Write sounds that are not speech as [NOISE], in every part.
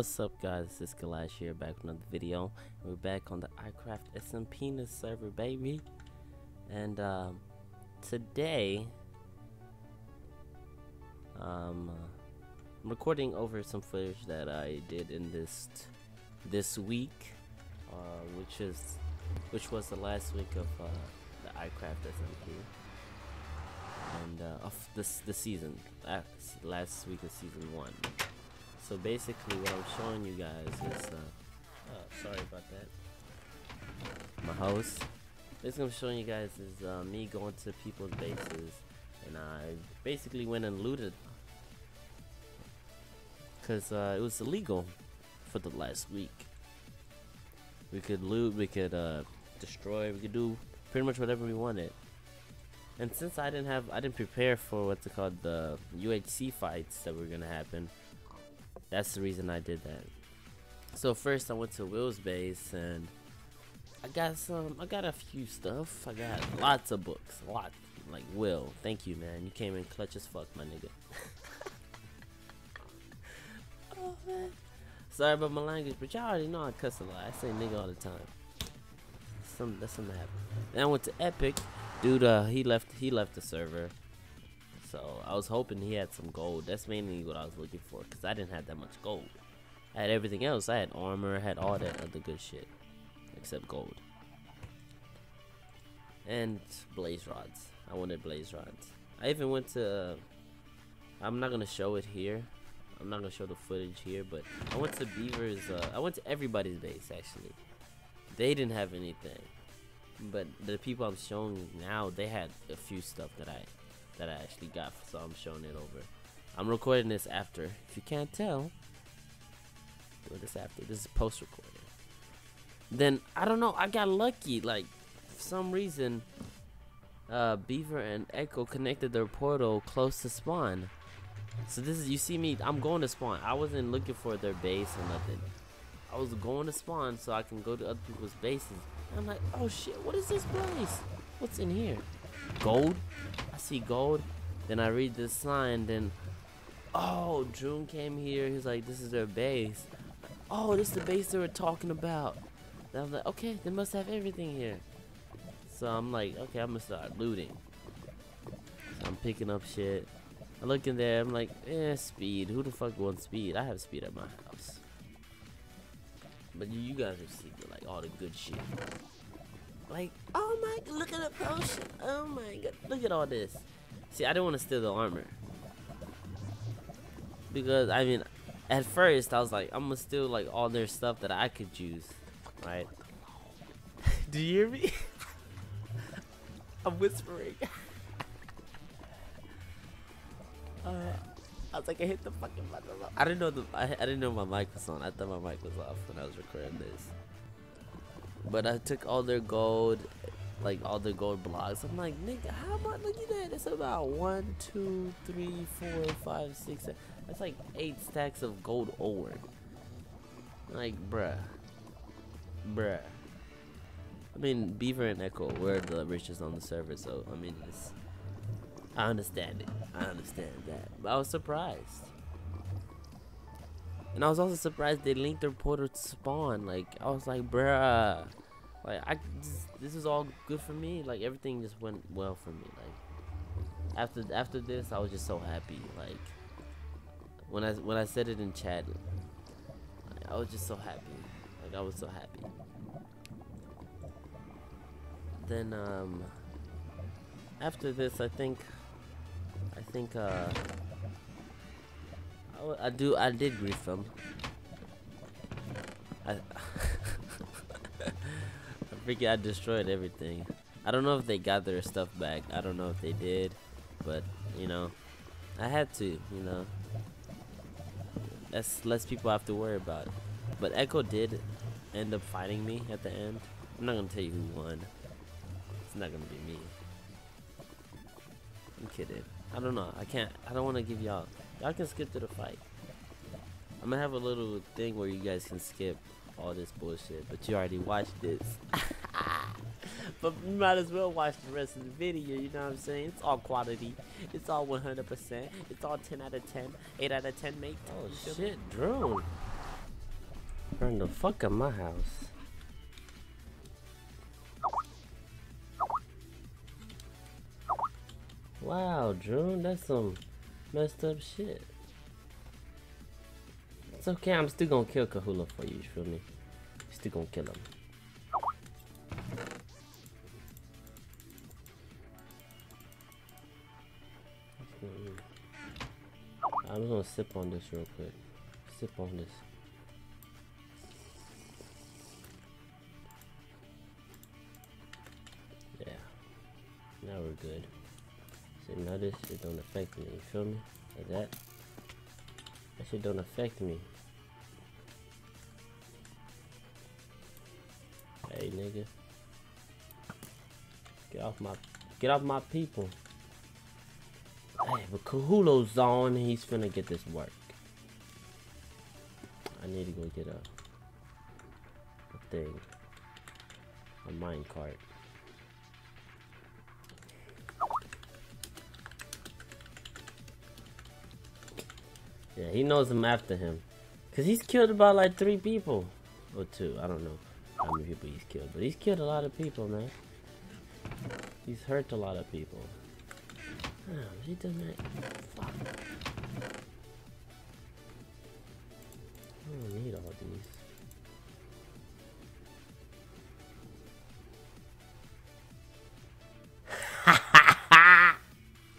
what's up guys, this is Galash here back with another video. We're back on the iCraft SMP server baby. And um, today um, I'm recording over some footage that I did in this this week, uh, which is which was the last week of uh, the iCraft SMP and uh, of this the season last, last week of season one. So basically, what I'm showing you guys is, uh, oh, sorry about that. My house. Basically, I'm showing you guys is uh, me going to people's bases, and I basically went and looted because uh, it was illegal for the last week. We could loot, we could uh, destroy, we could do pretty much whatever we wanted. And since I didn't have, I didn't prepare for what's it called, the UHC fights that were gonna happen. That's the reason I did that. So first I went to Will's base and I got some, I got a few stuff. I got lots of books, a lot. Like Will, thank you, man. You came in clutch as fuck, my nigga. [LAUGHS] oh man. Sorry about my language, but y'all already know I cuss a lot. I say nigga all the time. Some that's something that happened. Then I went to Epic dude uh he left he left the server so i was hoping he had some gold. That's mainly what i was looking for because i didn't have that much gold. I had everything else. I had armor. I had all that other good shit except gold. And blaze rods. I wanted blaze rods. I even went to uh, i'm not gonna show it here. I'm not gonna show the footage here but i went to beaver's uh, i went to everybody's base actually. They didn't have anything but the people I'm showing now, they had a few stuff that I that I actually got, so I'm showing it over. I'm recording this after. If you can't tell, doing this after. This is post recording. Then I don't know. I got lucky. Like for some reason, uh, Beaver and Echo connected their portal close to spawn. So this is you see me. I'm going to spawn. I wasn't looking for their base or nothing. I was going to spawn so I can go to other people's bases. I'm like, oh shit, what is this place? What's in here? Gold? I see gold. Then I read this sign, then, oh, June came here. He's like, this is their base. Oh, this is the base they were talking about. I'm like, okay, they must have everything here. So I'm like, okay, I'm gonna start looting. So I'm picking up shit. I look in there, I'm like, eh, speed. Who the fuck wants speed? I have speed at my house. But you guys have seen like all the good shit. Like, oh my, look at the potion. Oh my god, look at all this. See, I didn't want to steal the armor. Because, I mean, at first, I was like, I'm gonna steal like all their stuff that I could use. Right? [LAUGHS] Do you hear me? [LAUGHS] I'm whispering. [LAUGHS] uh, I was like, I hit the fucking button. I didn't know the I, I didn't know my mic was on. I thought my mic was off when I was recording this. But I took all their gold, like all their gold blocks. I'm like, nigga, how much? Look at that. It's about one, two, three, four, five, six. Seven. That's like eight stacks of gold ore. Like, bruh, bruh. I mean, Beaver and Echo were the richest on the server, so I mean, I understand it. I understand that. But I was surprised. And I was also surprised they linked their portal to spawn. Like, I was like, bruh. Like, I this is all good for me. Like, everything just went well for me. Like, after after this, I was just so happy. Like, when I when I said it in chat, like, I was just so happy. Like, I was so happy. Then, um, after this, I think I think uh, I, I do I did grief them. I [LAUGHS] I forget I destroyed everything. I don't know if they got their stuff back. I don't know if they did, but you know, I had to. You know, that's less people have to worry about. But Echo did end up fighting me at the end. I'm not gonna tell you who won. It's not gonna be me. I'm kidding. I don't know. I can't. I don't want to give y'all. Y'all can skip to the fight. I'm gonna have a little thing where you guys can skip all this bullshit, but you already watched this. [LAUGHS] but you might as well watch the rest of the video, you know what I'm saying? It's all quality. It's all 100%. It's all 10 out of 10. 8 out of 10, mate. Oh shit, drone. Burn the fuck up my house. Wow, Drew, that's some messed up shit. It's okay, I'm still gonna kill Kahula for you, you feel me? Still gonna kill him. I'm just gonna sip on this real quick. Sip on this. Yeah. Now we're good. Now this shit don't affect me. You feel me? Like that. That shit don't affect me. Hey, nigga. Get off my, get off my people. Hey, but Kahulo's on. He's finna get this work. I need to go get a, a thing. A mine Yeah, he knows I'm after him. Cause he's killed about like three people. Or two, I don't know how many people he's killed. But he's killed a lot of people, man. He's hurt a lot of people. Oh, he that. Fuck. I don't need all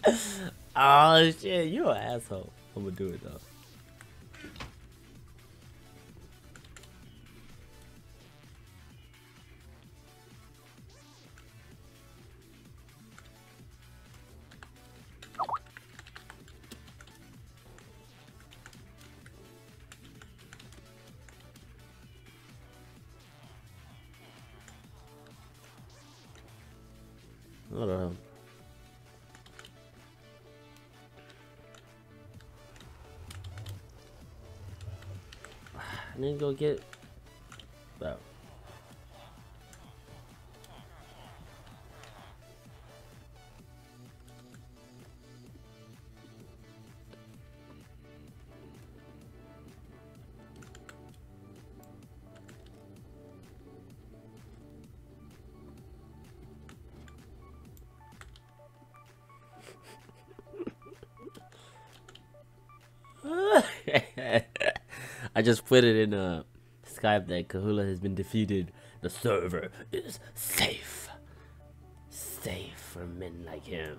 these. [LAUGHS] oh shit, you an asshole. I'm gonna do it though. Need to go get. I just put it in uh, Skype that Kahula has been defeated. The server is safe. Safe for men like him.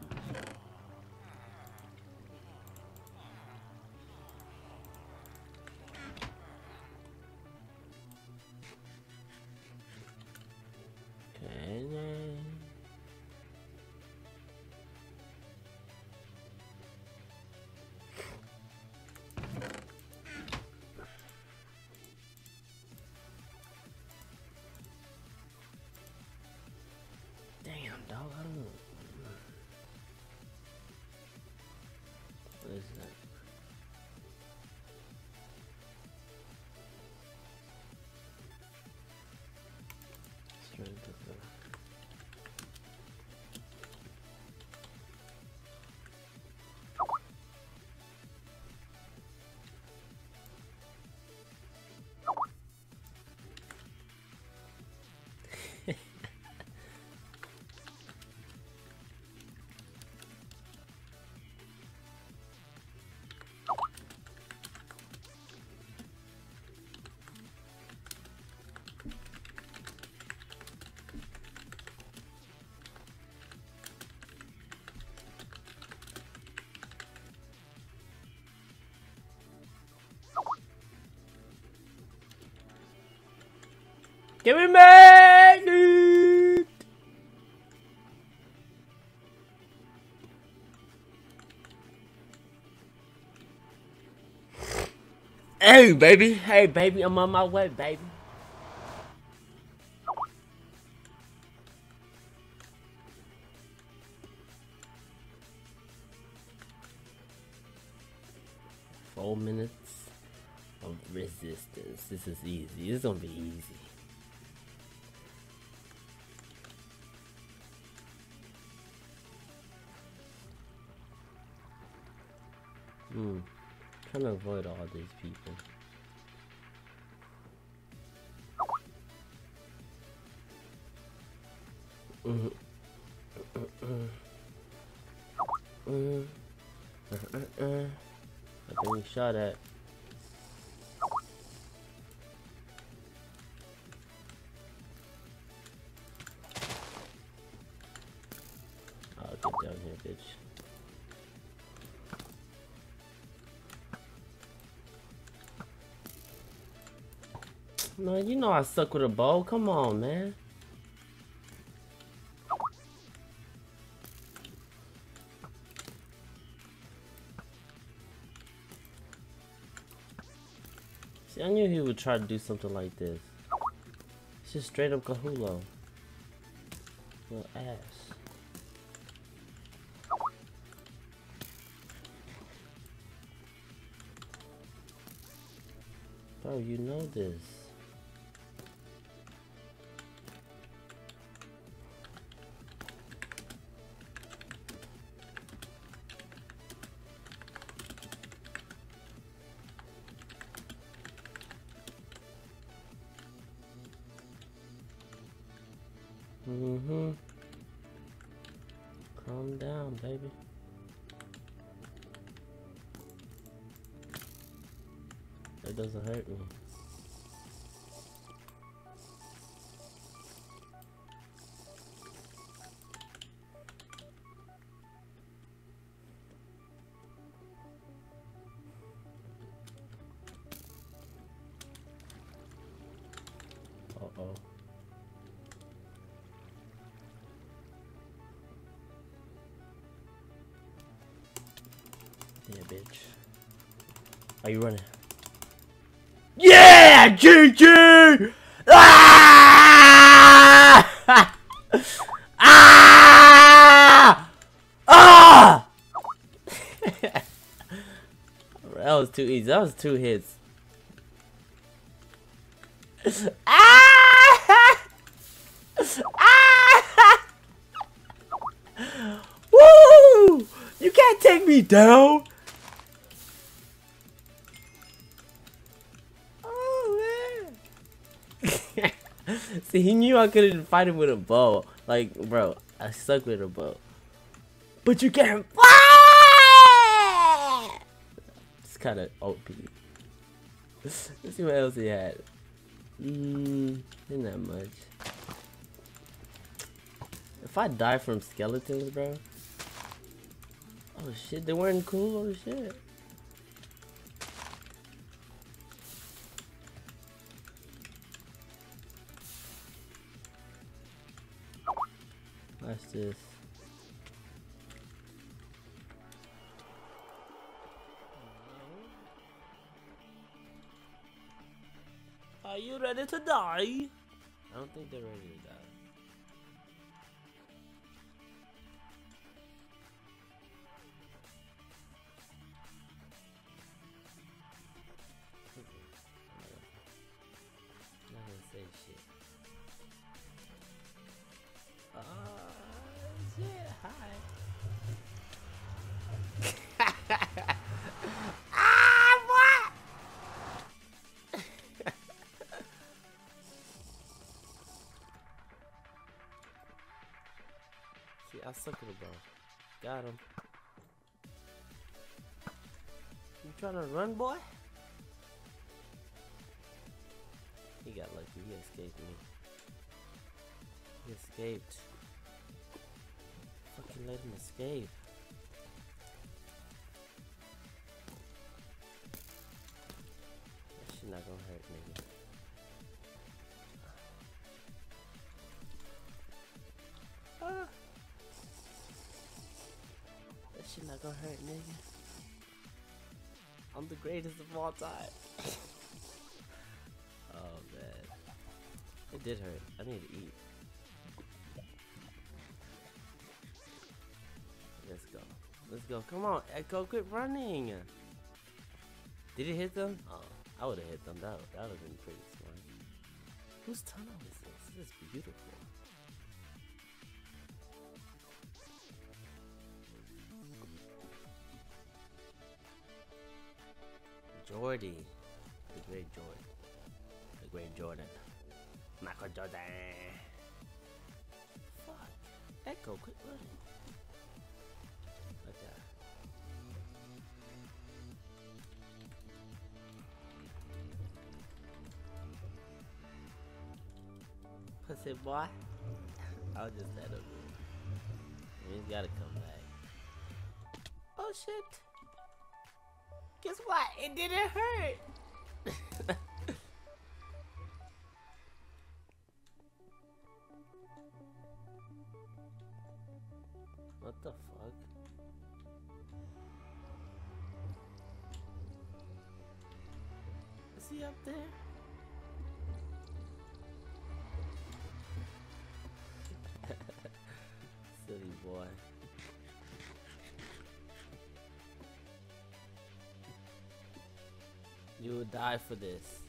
Strength Give me magnet! Hey, baby. Hey, baby. I'm on my way, baby. Hmm. Trying to avoid all these people. Mm-hmm. I think we shot at. You know I suck with a bow. Come on, man. See, I knew he would try to do something like this. It's just straight up Cahulo. Little ass. Bro, you know this. Mm-hmm. Calm down, baby. It doesn't hurt me. You running? Yeah, GG! [LAUGHS] Ah! ah! Ah! [LAUGHS] that was too easy. That was two hits. ah! [LAUGHS] ah! Woo! You can't take me down. [LAUGHS] See, he knew I couldn't fight him with a bow. Like, bro, I suck with a bow. But you can't! It's kind of OP. [LAUGHS] Let's see what else he had. Mmm, isn't that much. If I die from skeletons, bro. Oh shit, they weren't cool. Oh shit. This? Are you ready to die? I don't think they're ready to die. I suck at the ball. Got him. You trying to run, boy? He got lucky. He escaped me. He escaped. Fucking let him escape. Shit not gonna hurt nigga. I'm the greatest of all time. [LAUGHS] oh man. It did hurt. I need to eat. Let's go. Let's go. Come on, Echo, quit running. Did it hit them? Oh, I would have hit them. That that would have been pretty smart. Whose tunnel is this? This is beautiful. Jordy, the great Jordan, the great Jordan, Michael Jordan. Fuck. Echo, quit running. Okay. Pussy boy. [LAUGHS] I'll just that over. He's gotta come back. Oh shit. It didn't hurt. You will die for this.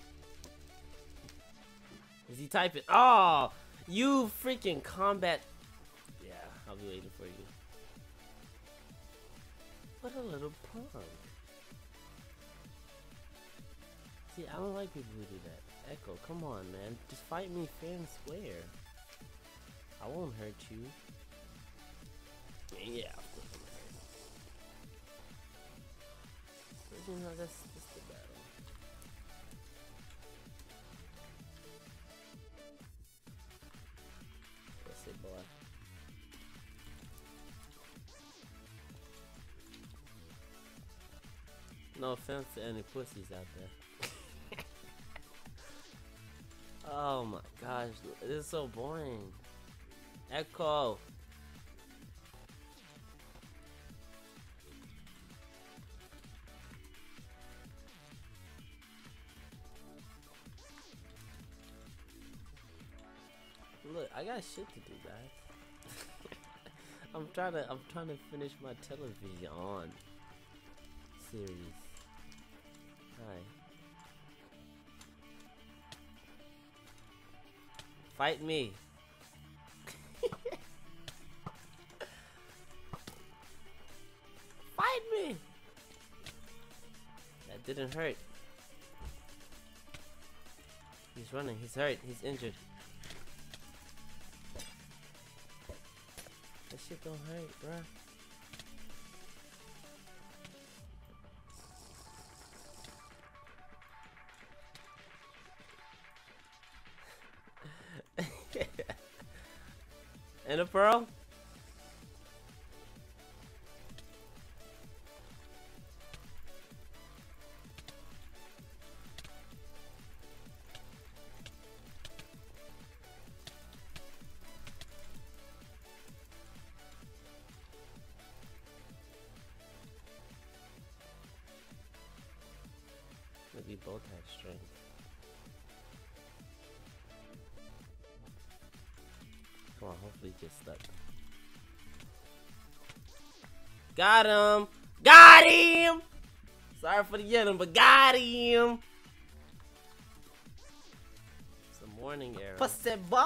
Is he typing? Oh, you freaking combat. Yeah, I'll be waiting for you. What a little punk. See, I don't like people who do that. Echo, come on, man. Just fight me fair and square. I won't hurt you. Yeah, of course I'm hurt. You that's. That's No offense to any pussies out there. oh my gosh, this is so boring. Echo. Look, I got shit to do, guys. [LAUGHS] I'm trying to I'm trying to finish my television on series. Fight me. [LAUGHS] Fight me. That didn't hurt. He's running. He's hurt. He's injured. That shit don't hurt, bruh. Pearl? We both have strength. On, hopefully he gets stuck. Got him! Got him! Sorry for the yelling, but got him! It's a morning era. Pussy boy!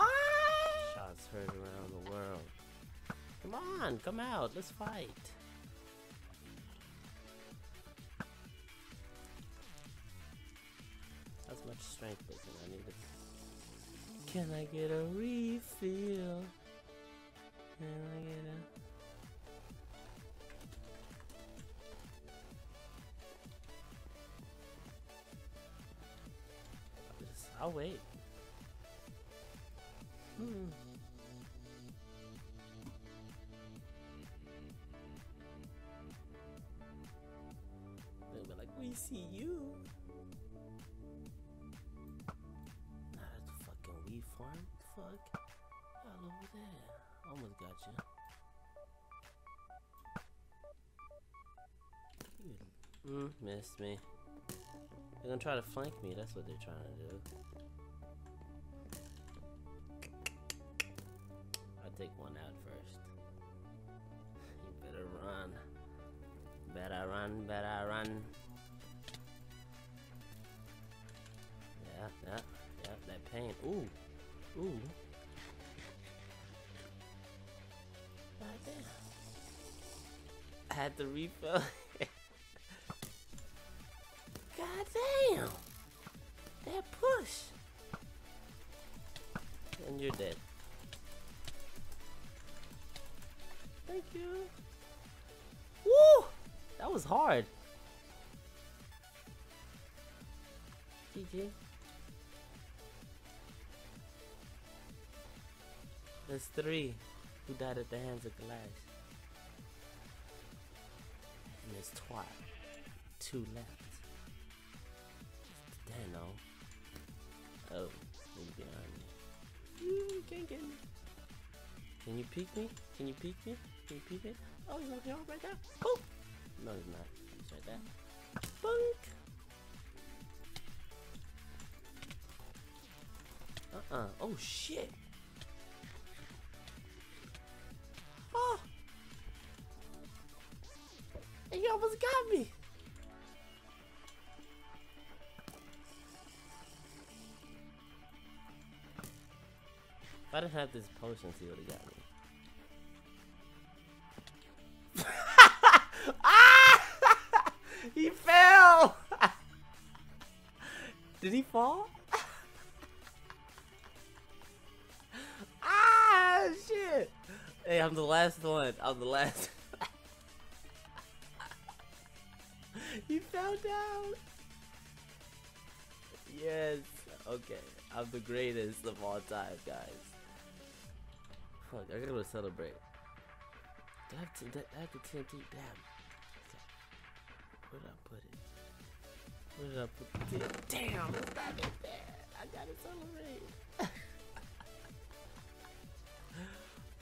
Shots heard around the world. Come on, come out, let's fight. That's much strength, listen, I need it. Can I get a refill? Can I get a... I'll wait. Hmm. Mm, missed me. They're gonna try to flank me, that's what they're trying to do. I'll take one out first. [LAUGHS] You better run. Better run, better run. Yeah, yeah, yeah, that pain. Ooh, ooh. God damn. I had to refill. [LAUGHS] three who died at the hands of Clash. And there's twat. Two left. Dano. Oh, he's behind me. You mm, can't get me. Can you peek me? Can you peek me? Can you peek me? Oh, he's over right there. Cool. No, he's not. He's right there. Bunk. Uh-uh. Oh, shit. Got me. If I didn't have this potion, he would have got me. ah! [LAUGHS] he fell! [LAUGHS] Did he fall? [LAUGHS] ah, shit! Hey, I'm the last one. I'm the last. He fell down. Yes. Okay. I'm the greatest of all time, guys. Fuck, I gotta go celebrate. Do I have to, do I have to TNT? Damn. Where did I put it? Where did I put the TNT? Damn, it's not in there. I gotta celebrate. [LAUGHS]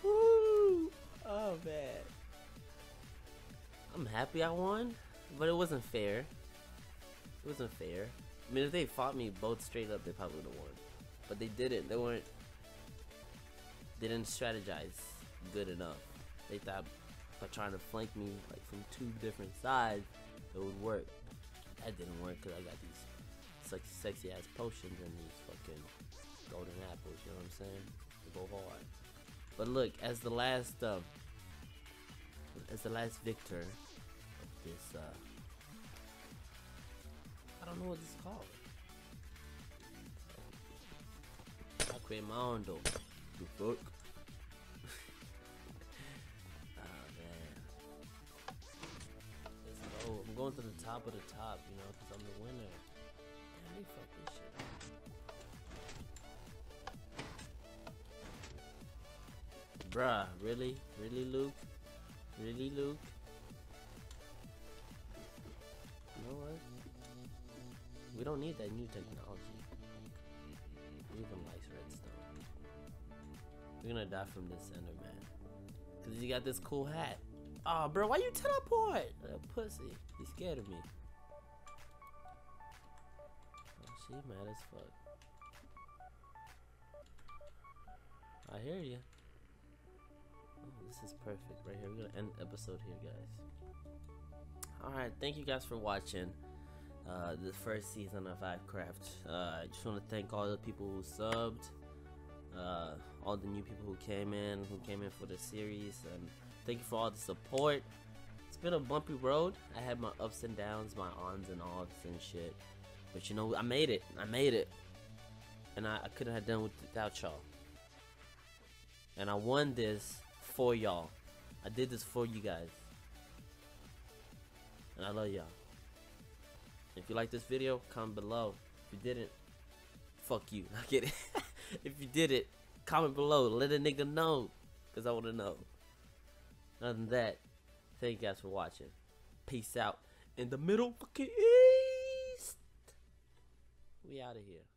Woo! Oh man. I'm happy I won, but it wasn't fair. It wasn't fair. I mean, if they fought me both straight up, they probably would have won. But they didn't. They weren't they didn't strategize good enough. They thought by trying to flank me like from two different sides, it would work. That didn't work because I got these sexy, sexy ass potions and these fucking golden apples. You know what I'm saying? They go hard. But look, as the last, um, as the last victor this, uh, I don't know what this is called. I create my own though. The fuck? oh [LAUGHS] man. Let's go. I'm going to the top of the top, you know, because I'm the winner. Damn, me fuck this shit up. Bruh, really? Really, Luke? Really, Luke? We don't need that new technology. Even likes redstone. We're gonna die from this ender man. Cause he got this cool hat. Oh, bro, why you teleport? That pussy. He's scared of me. Oh, she mad as fuck. I hear you. Oh, this is perfect right here. We're gonna end the episode here, guys. Alright, thank you guys for watching uh, the first season of iCraft. Uh, I just want to thank all the people who subbed uh, all the new people who came in, who came in for the series, and thank you for all the support. It's been a bumpy road. I had my ups and downs, my ons and offs and shit. But you know, I made it. I made it. And I, I couldn't have done without y'all. And I won this for y'all. I did this for you guys. And I love y'all. If you like this video, comment below. If you didn't, fuck you. I get it. if you did it, comment below. Let a nigga know. Because I want to know. Other than that, thank you guys for watching. Peace out. In the middle fucking east. We out of here.